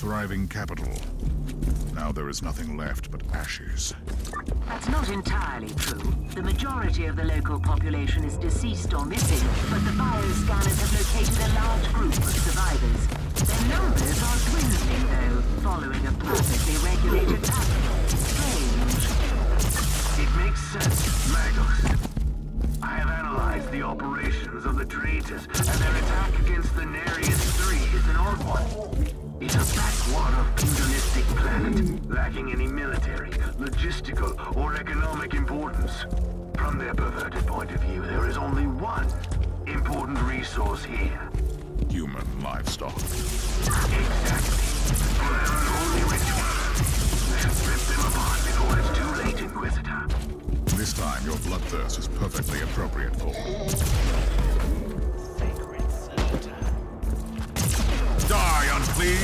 thriving capital. Now there is nothing left but ashes. That's not entirely true. The majority of the local population is deceased or missing, but the bioscanners have located a large group of survivors. Their numbers are dwindling, though, following a perfectly regulated pattern. Strange. It makes sense, Magos. I have analyzed the operations of the traitors, and their attack against the Nereus 3 is an odd one. It's a backwater feudalistic planet, lacking any military, logistical, or economic importance. From their perverted point of view, there is only one important resource here. Human livestock. Exactly. For their unholy ritual. Let's rip them apart before it's too late, Inquisitor. This time, your bloodthirst is perfectly appropriate for Die, unclean!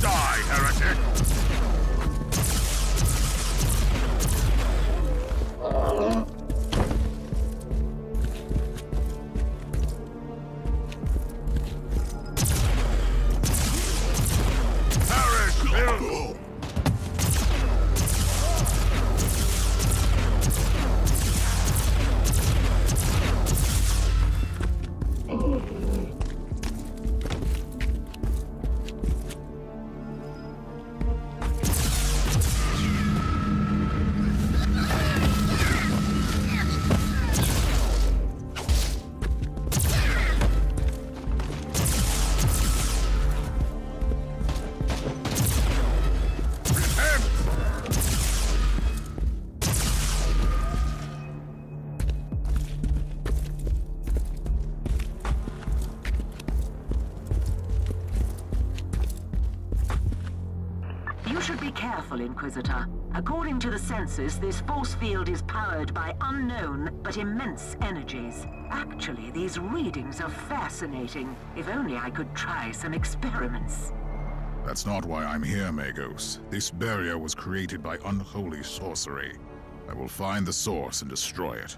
Die, heretic! This force field is powered by unknown but immense energies. Actually, these readings are fascinating. If only I could try some experiments. That's not why I'm here, Magos. This barrier was created by unholy sorcery. I will find the source and destroy it.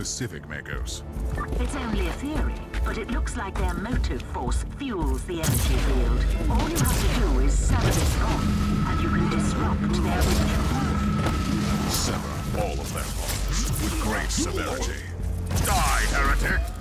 Specific, Magos. It's only a theory, but it looks like their motive force fuels the energy field. All you have to do is sever this bond, and you can disrupt their ritual. Sever all of their bonds with great severity. Die, heretic!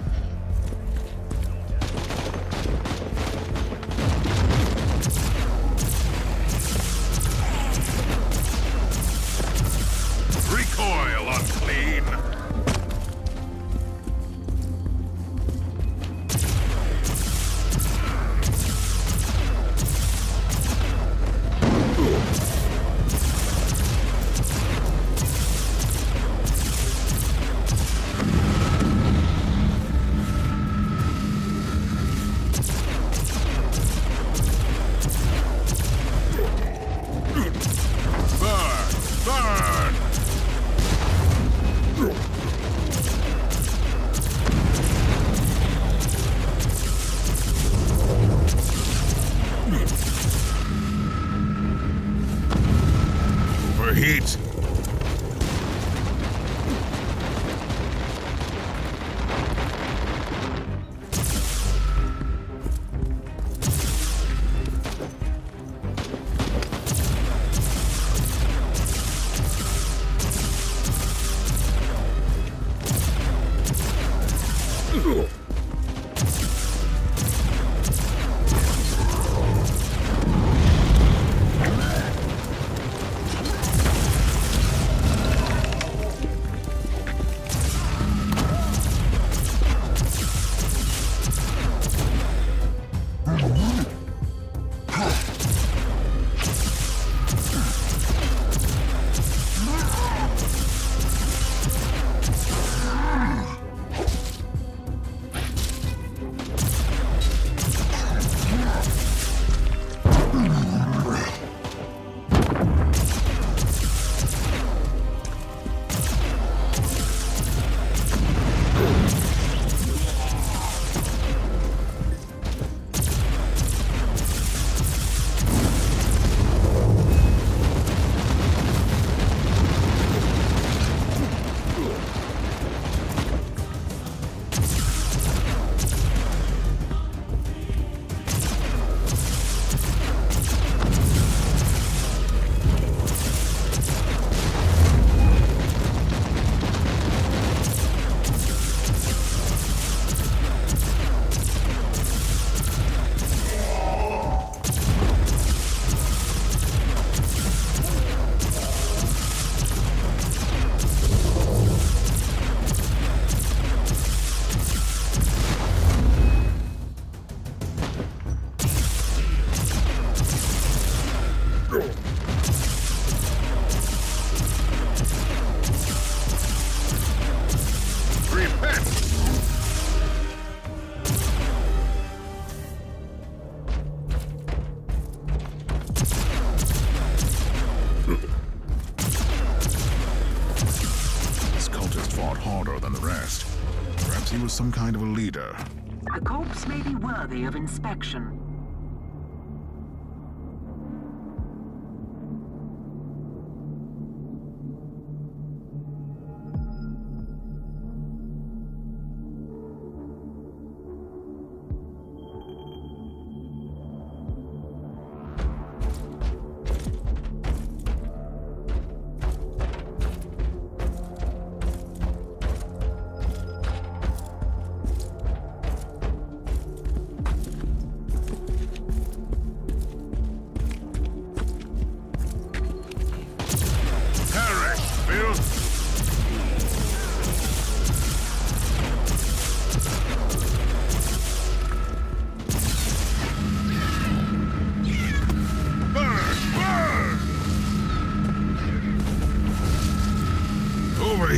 The corpse may be worthy of inspection.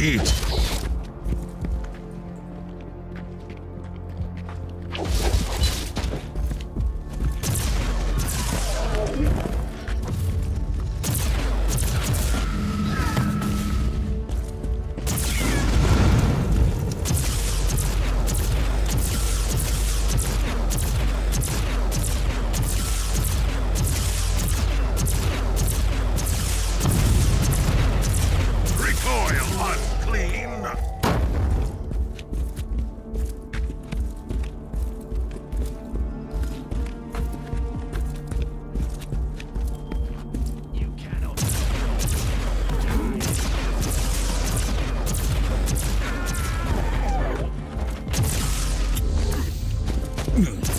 hit. Mm-hmm.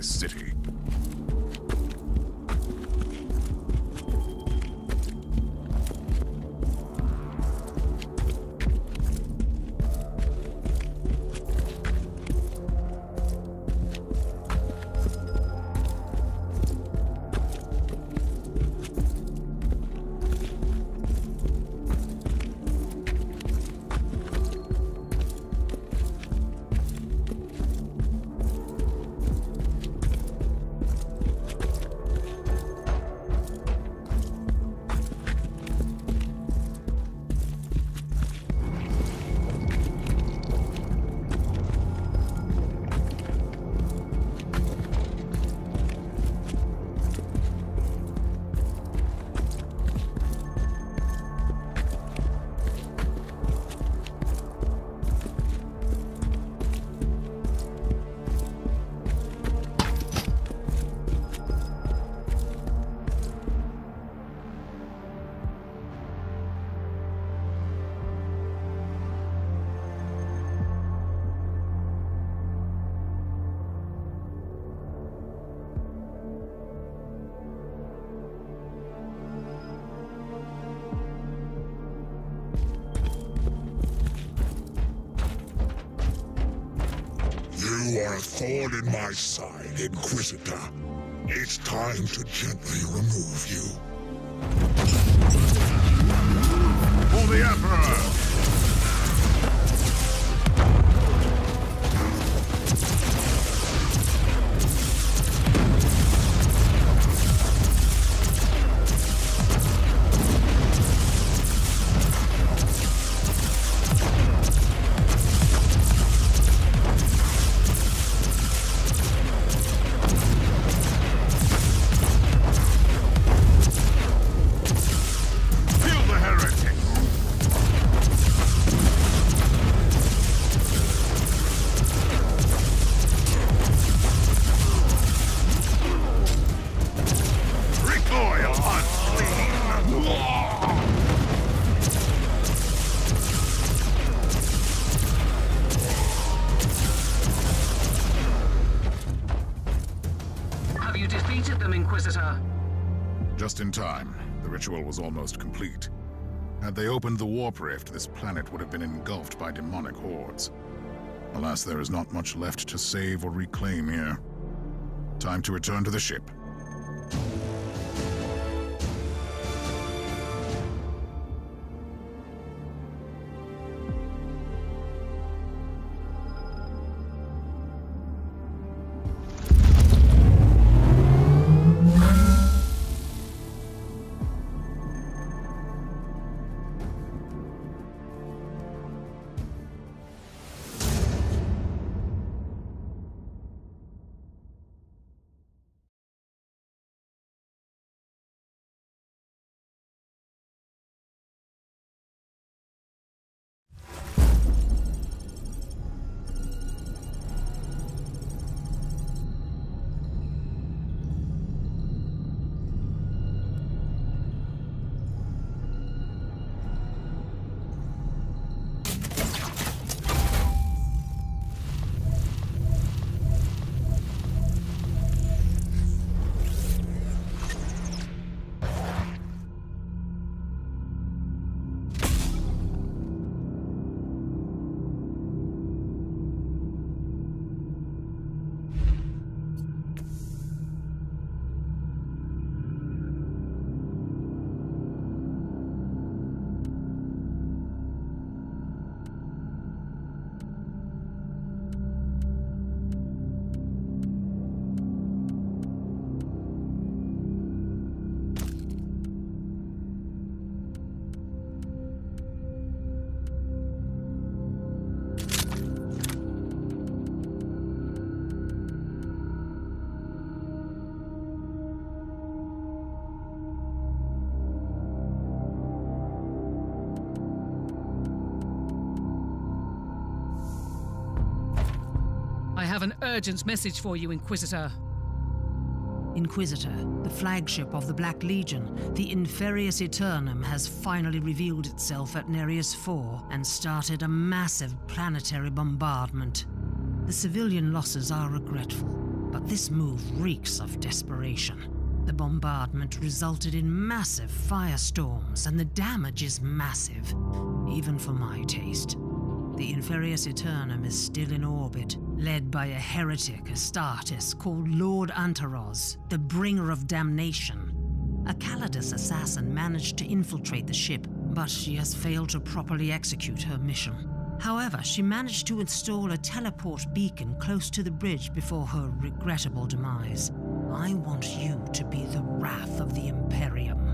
This city. Thorn in my side, Inquisitor. It's time to gently remove you. For the Emperor! Ritual was almost complete. Had they opened the warp rift, this planet would have been engulfed by demonic hordes. Alas, there is not much left to save or reclaim here. Time to return to the ship. Have an urgent message for you, Inquisitor. Inquisitor, the flagship of the Black Legion, the Inferius Eternum has finally revealed itself at Nereus 4 and started a massive planetary bombardment. The civilian losses are regretful, but this move reeks of desperation. The bombardment resulted in massive firestorms, and the damage is massive, even for my taste. The Inferius Eternum is still in orbit, led by a heretic Astartes called Lord Antaros, the bringer of damnation. A Calidus assassin managed to infiltrate the ship, but she has failed to properly execute her mission. However, she managed to install a teleport beacon close to the bridge before her regrettable demise. I want you to be the wrath of the Imperium.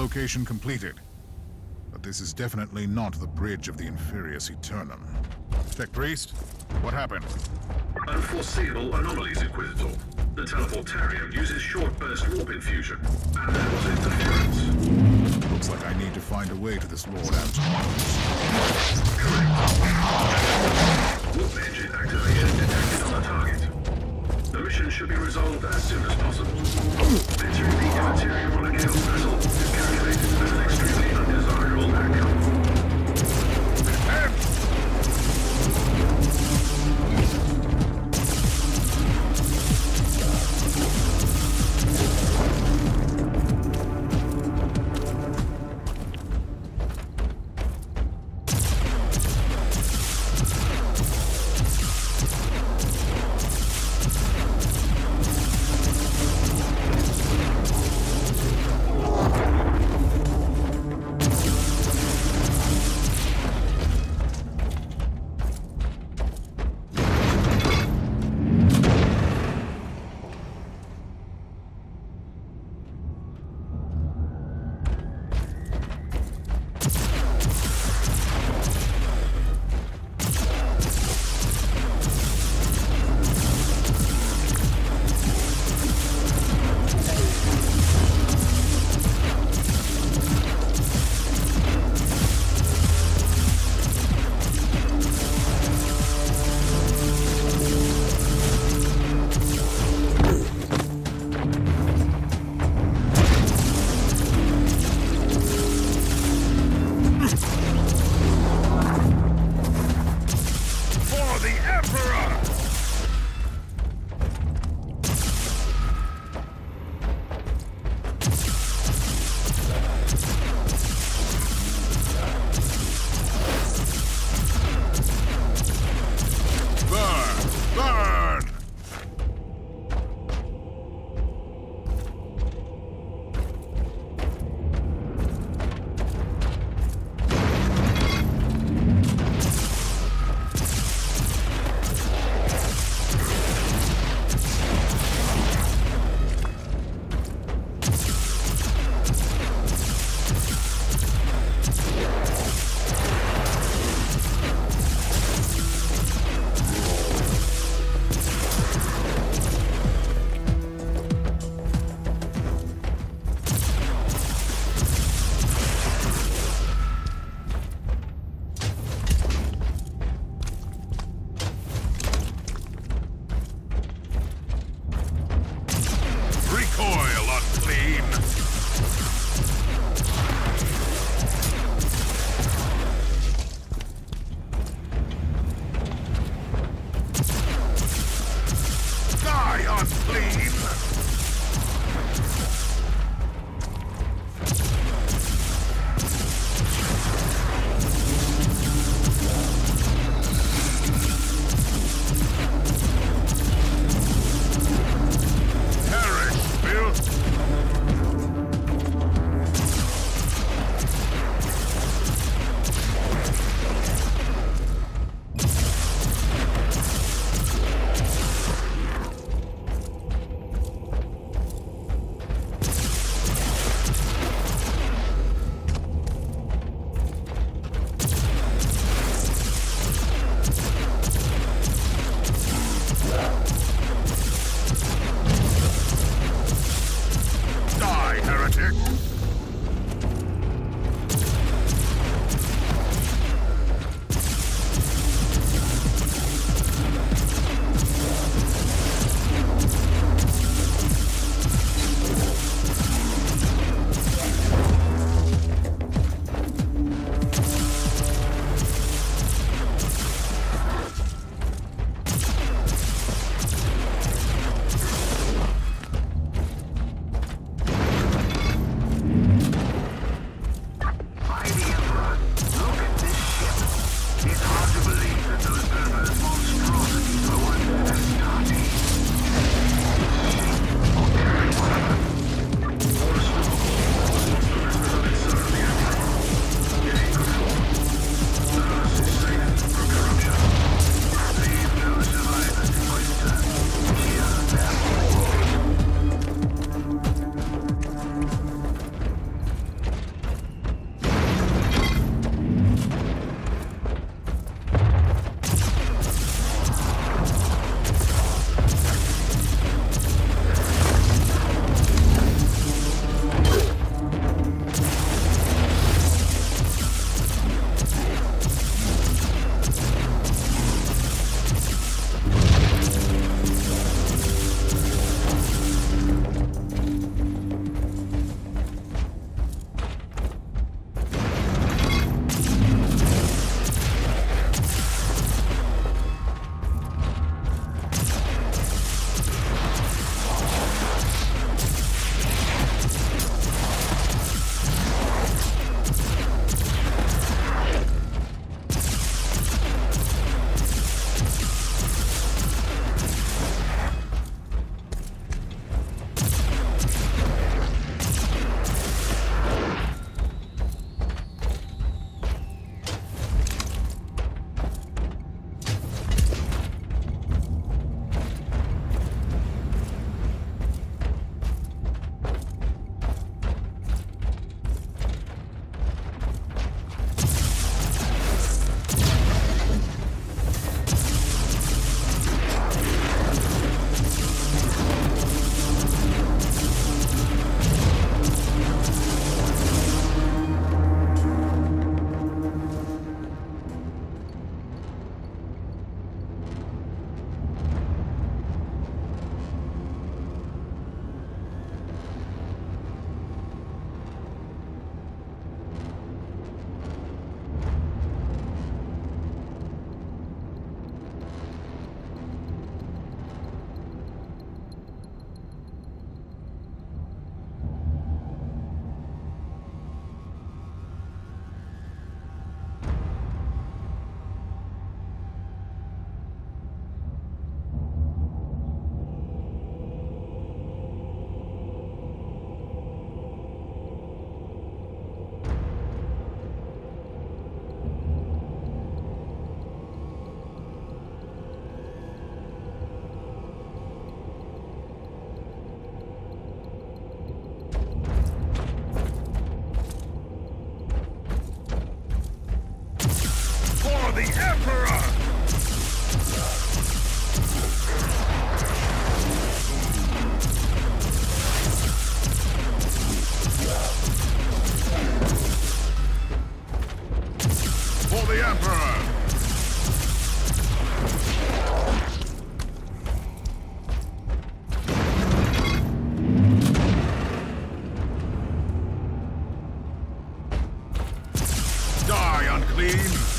Translocation completed. But this is definitely not the bridge of the Inferius Eternum. Tech Priest, what happened? Unforeseeable anomalies, Inquisitor. The teleportarium uses short-burst warp infusion, and there was interference. Looks like I need to find a way to this Lord Antaros. Warp engine activation detected on the target. Mission should be resolved as soon as possible. Entering the immaterial on a Chaos vessel is calculated sick. clean.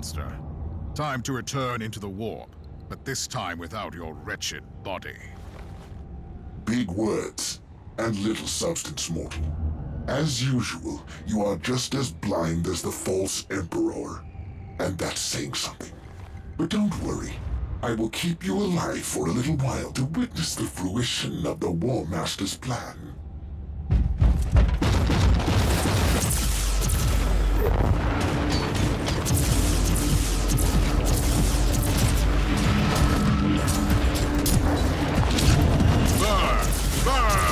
Monster. Time to return into the warp, but this time without your wretched body. Big words and little substance, mortal. As usual, you are just as blind as the false emperor. And that's saying something. But don't worry. I will keep you alive for a little while to witness the fruition of the War Master's plan. Burn!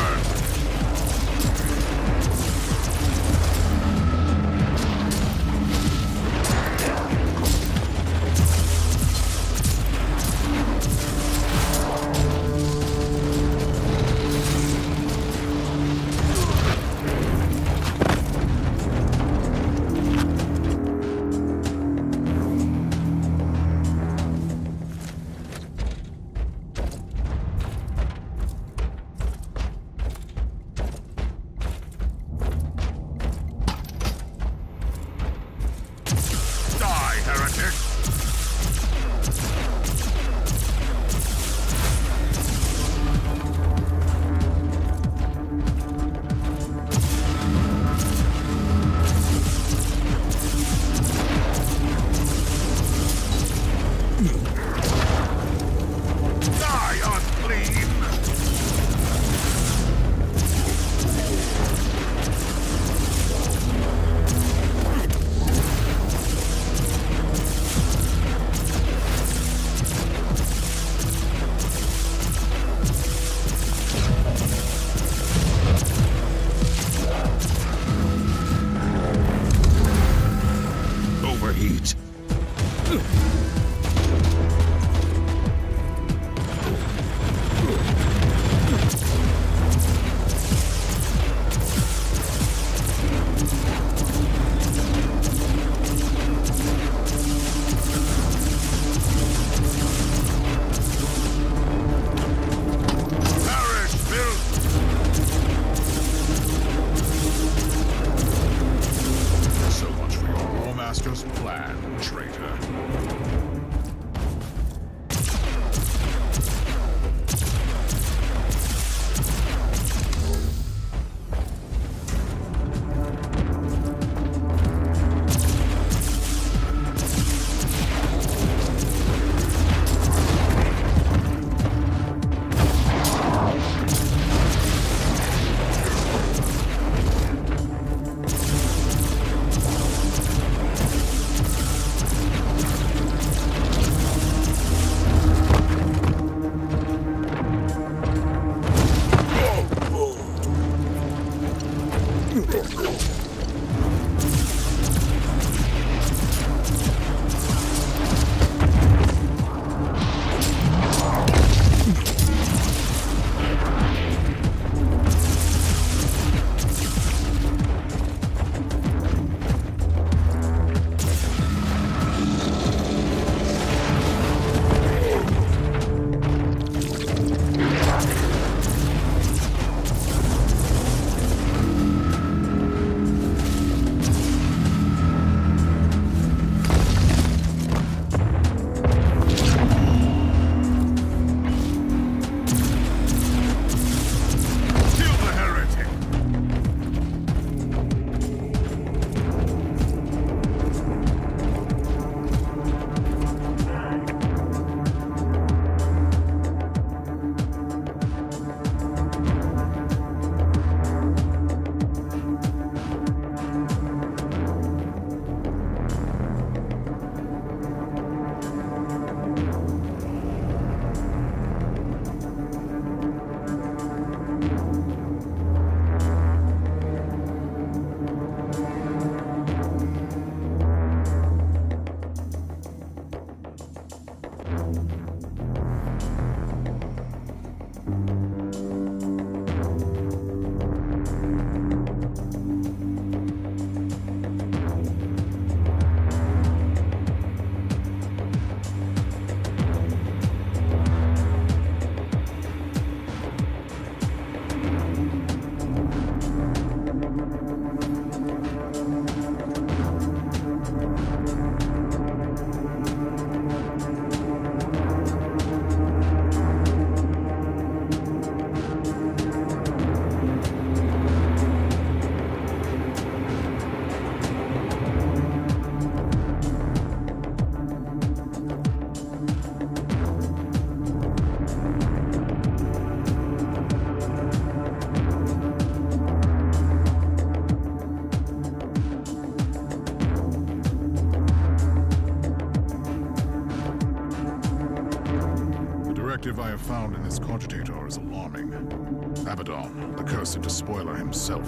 Cogitator. Abaddon, the cursed despoiler himself,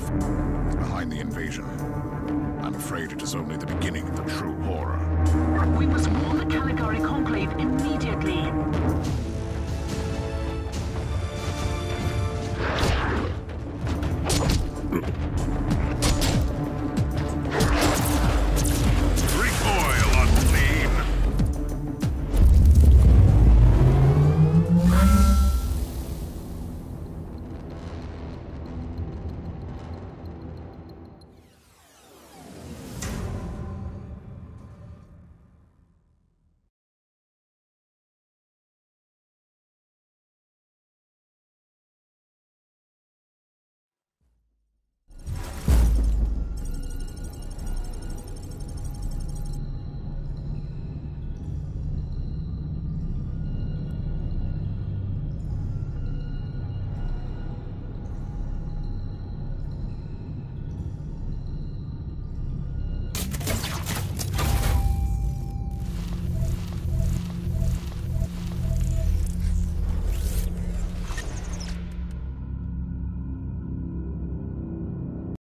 is behind the invasion. I'm afraid it is only the beginning of the true horror. We must warn the Caligari Conclave immediately.